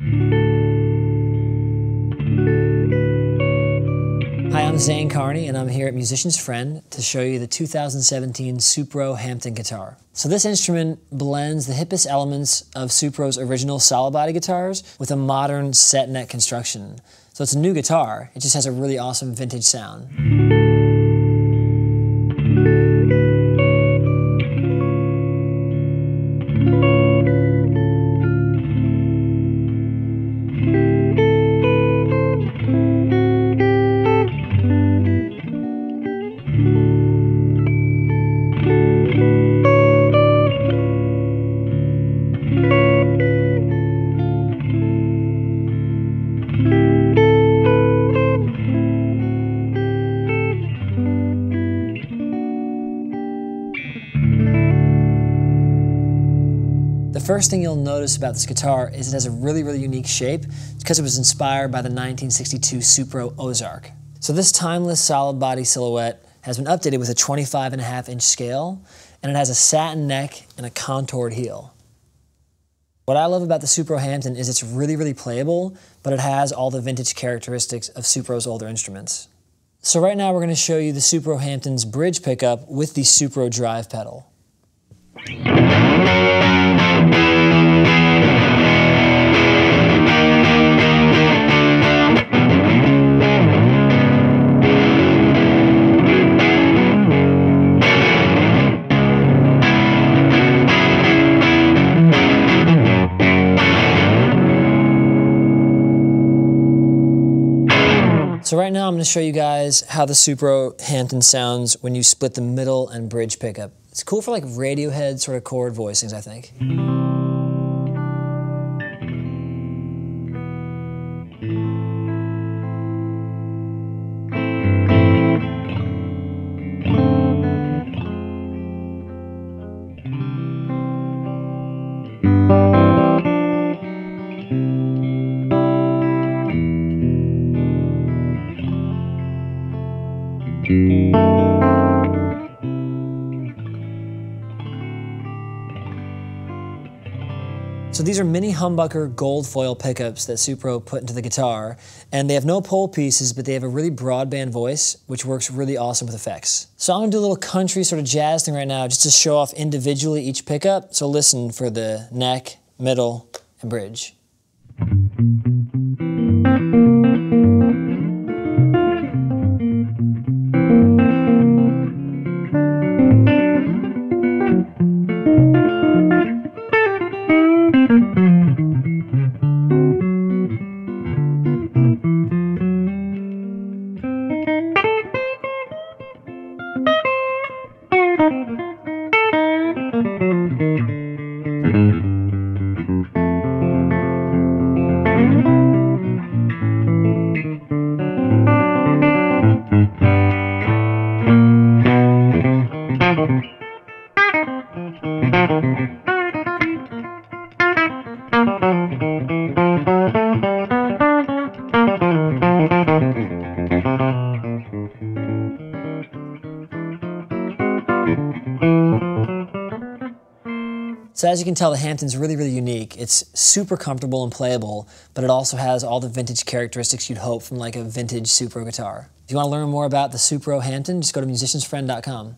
Hi, I'm Zane Carney, and I'm here at Musician's Friend to show you the 2017 Supro Hampton guitar. So this instrument blends the hippest elements of Supro's original solid body guitars with a modern set neck construction. So it's a new guitar, it just has a really awesome vintage sound. First thing you'll notice about this guitar is it has a really, really unique shape because it was inspired by the 1962 Supro Ozark. So this timeless solid body silhouette has been updated with a 25 and a half inch scale, and it has a satin neck and a contoured heel. What I love about the Supro Hampton is it's really, really playable, but it has all the vintage characteristics of Supro's older instruments. So right now we're going to show you the Supro Hampton's bridge pickup with the Supro drive pedal. So right now I'm going to show you guys how the Supro Hampton sounds when you split the middle and bridge pickup. It's cool for like Radiohead sort of chord voicings, I think. So these are mini humbucker gold foil pickups that Supro put into the guitar, and they have no pole pieces, but they have a really broadband voice, which works really awesome with effects. So I'm gonna do a little country sort of jazz thing right now, just to show off individually each pickup. So listen for the neck, middle, and bridge. So as you can tell, the Hampton's really, really unique. It's super comfortable and playable, but it also has all the vintage characteristics you'd hope from like a vintage Supro guitar. If you want to learn more about the Supro Hampton, just go to musiciansfriend.com.